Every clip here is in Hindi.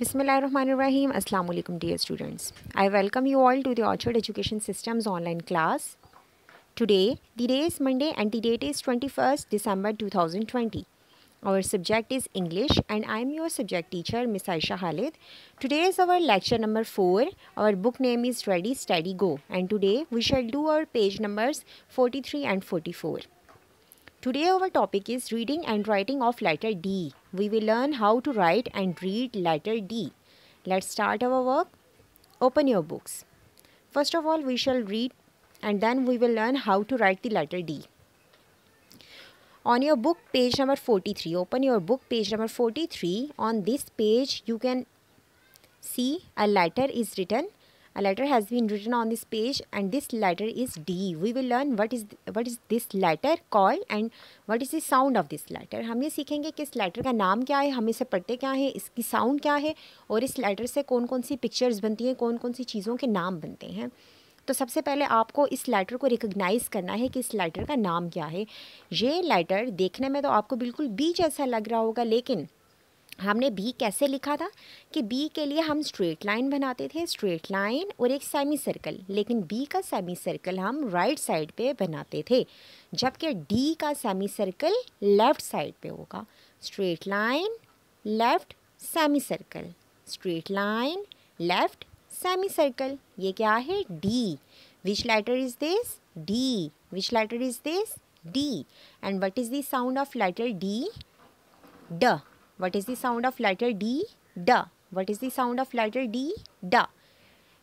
Bismillahirrahmanirrahim. Assalamu alaikum dear students. I welcome you all to the Orchard Education Systems online class. Today, the day is Monday and the date is 21st December 2020. Our subject is English and I am your subject teacher Miss Aisha Khalid. Today is our lecture number 4. Our book name is Ready Steady Go and today we shall do our page numbers 43 and 44. Today our topic is reading and writing of letter D. We will learn how to write and read letter D. Let's start our work. Open your books. First of all we shall read and then we will learn how to write the letter D. On your book page number 43, open your book page number 43. On this page you can see a letter is written a letter has been written on this page and this letter is D. We will learn what is what is this letter called and what is the sound of this letter. हम ये सीखेंगे कि इस लेटर का नाम क्या है, हम इसे पढ़ते क्या है, इसकी साउंड क्या है और इस लेटर से कौन कौन सी पिक्चर्स बनती हैं कौन कौन सी चीज़ों के नाम बनते हैं तो सबसे पहले आपको इस लेटर को रिकग्नाइज़ करना है कि इस लेटर का नाम क्या है ये लेटर देखने में तो आपको बिल्कुल बी जैसा लग रहा होगा, लेकिन हमने बी कैसे लिखा था कि बी के लिए हम स्ट्रेट लाइन बनाते थे स्ट्रेट लाइन और एक सेमी सर्कल लेकिन बी का सेमी सर्कल हम राइट साइड पे बनाते थे, जबकि डी का सेमी सर्कल लेफ़्ट साइड पे होगा। Straight line left semi circle straight line left semi circle ये क्या है? D which letter is this D which letter is this D and what is the sound of letter D ड What is the sound of letter D? Da. What is the sound of letter D? Da.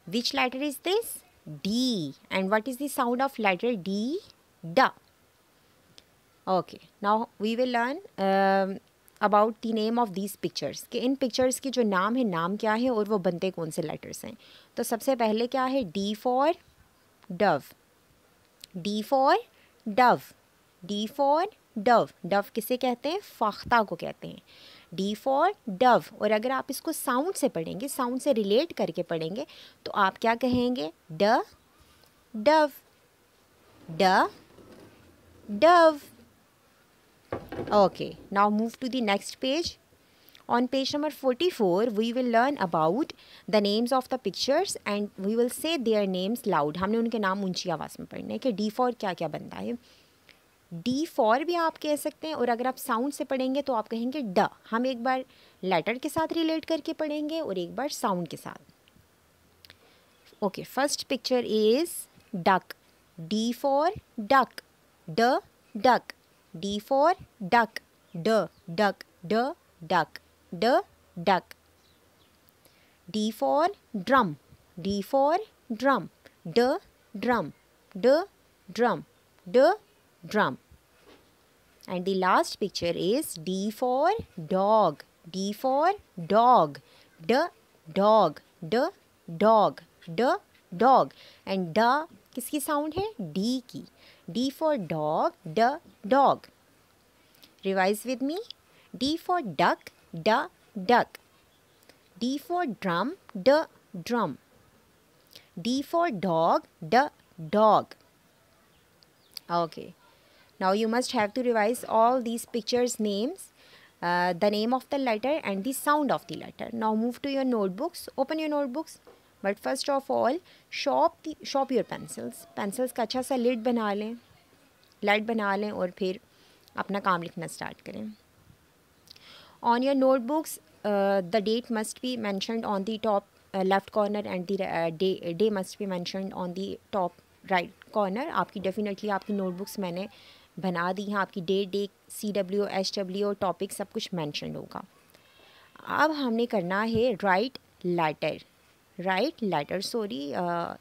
Which letter is this? D. And what is the sound of letter D? Da. Okay. Now we will learn um, about the name of these pictures कि इन पिक्चर्स के जो नाम है नाम क्या है और वो बनते कौन से लेटर्स हैं तो सबसे पहले क्या है D for dove D for dove D for dove dove किसे कहते हैं? फाख्ता को कहते हैं। डी फॉर डव और अगर आप इसको साउंड से पढ़ेंगे साउंड से रिलेट करके पढ़ेंगे तो आप क्या कहेंगे? ड, डव ड, dove. Okay now move to the next page on page number 44 we will learn about the names of the pictures and we will say their names loud. हमने उनके नाम ऊँची आवाज़ में पढ़ने कि डी फॉर क्या क्या बनता है। डी फॉर भी आप कह सकते हैं, और अगर आप साउंड से पढ़ेंगे तो आप कहेंगे ड हम एक बार लेटर के साथ रिलेट करके पढ़ेंगे और एक बार साउंड के साथ. Okay first picture is duck D for duck ड डक डी फॉर डक ड डक ड डक ड duck D for drum D for drum ड ड्रम ड ड्रम ड drum. and the last picture is D for dog D for dog D dog D dog D dog and D किसकी साउंड है D की D for dog D dog revise with me D for duck D duck D for drum D drum D for dog D dog okay now you must have to revise all these pictures names uh, the name of the letter and the sound of the letter now move to your notebooks open your notebooks but first of all shop the shop your pencils pencils का अच्छा सा lid बना लें लाइट बना लें और फिर अपना काम लिखना स्टार्ट करें on your notebooks uh, the date must be mentioned on the top uh, left corner and the uh, day day must be mentioned on the top right corner आपकी definitely आपकी notebooks मैंने बना दी हैं, आपकी date day C W H W topic सब कुछ मैंशन होगा। अब हमने करना है write letter write letter sorry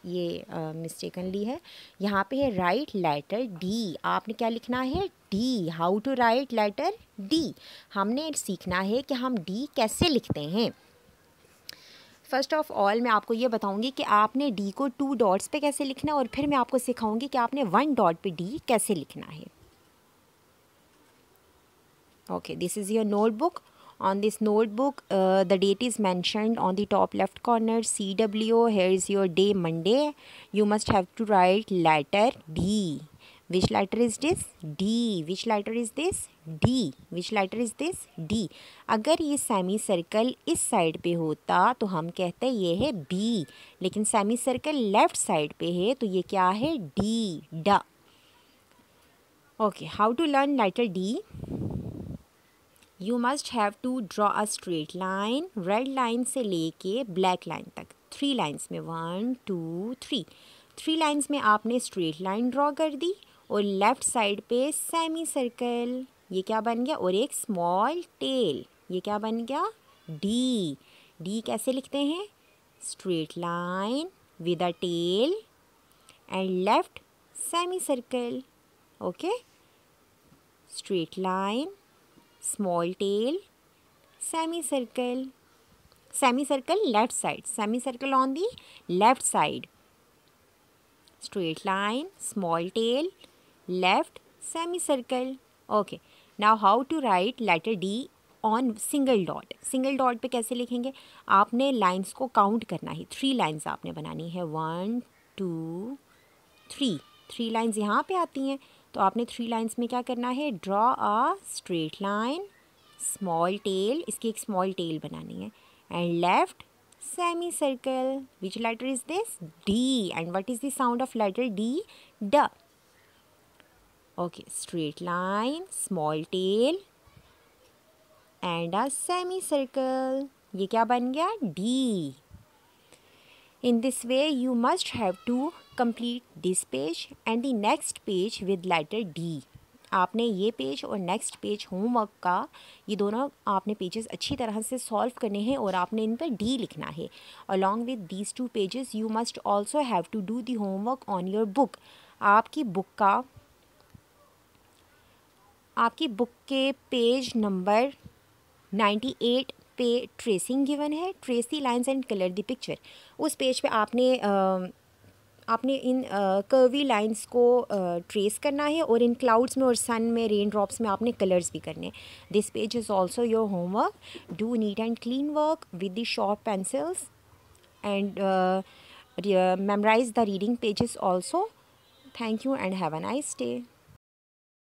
ये मिस्टेकनली है। यहाँ पे है राइट लेटर डी आपने क्या लिखना है? D how to write letter D हमने सीखना है कि हम डी कैसे लिखते हैं। फ़र्स्ट ऑफ़ ऑल मैं आपको ये बताऊँगी कि आपने डी को टू डॉट्स पे कैसे लिखना है और फिर मैं आपको सिखाऊँगी कि आपने वन डॉट पे डी कैसे लिखना है। Okay this is your notebook on this notebook uh, the date is mentioned on the top left corner cw here is your day monday you must have to write letter d which letter is this D which letter is this D which letter is this D अगर ये सेमी सर्कल इस साइड पे होता तो हम कहते ये है बी लेकिन सेमी सर्कल लेफ़्ट साइड पे है तो ये क्या है डी ड okay how to learn letter D you must have to draw a straight line red line से लेके ब्लैक लाइन तक। थ्री लाइन्स में। One two three three lines में आपने स्ट्रेट लाइन ड्रॉ कर दी और लेफ़्ट साइड पे सेमी सर्कल ये क्या बन गया? और एक स्मॉल टेल ये क्या बन गया? डी डी कैसे लिखते हैं? Straight line with a tail and left semi circle okay straight line small tail semi circle semi circle left side semi circle on the left side straight line, small tail, left, semicircle. Okay. Now, how to write letter D on single dot single dot पे कैसे लिखेंगे? आपने लाइंस को काउंट करना है। थ्री लाइंस आपने बनानी है। One two three three lines यहाँ पे आती हैं। तो आपने थ्री लाइंस में क्या करना है? Draw a straight line small tail इसकी एक स्मॉल टेल बनानी है। And left semi circle which letter is this D and what is the sound of letter D ड okay straight line small tail and a semi circle ये क्या बन गया? D In this way, you must have to complete this page and the next page with letter D. आपने ये पेज और नेक्स्ट पेज होमवर्क का ये दोनों आपने पेजेस अच्छी तरह से सॉल्व करने हैं और आपने इन पर डी लिखना है along with these two pages you must also have to do the homework on your book आपकी बुक का आपकी बुक के पेज नंबर नाइन्टी एट पे ट्रेसिंग गिवन है trace the lines and colour the picture उस पेज पे आपने आपने इन कर्वी लाइंस को ट्रेस करना है और इन क्लाउड्स में और सन में रेन ड्रॉप्स में आपने कलर्स भी करने हैं. This page is also your homework do neat and clean work with the sharp pencils and memorise the reading pages also thank you and have a nice day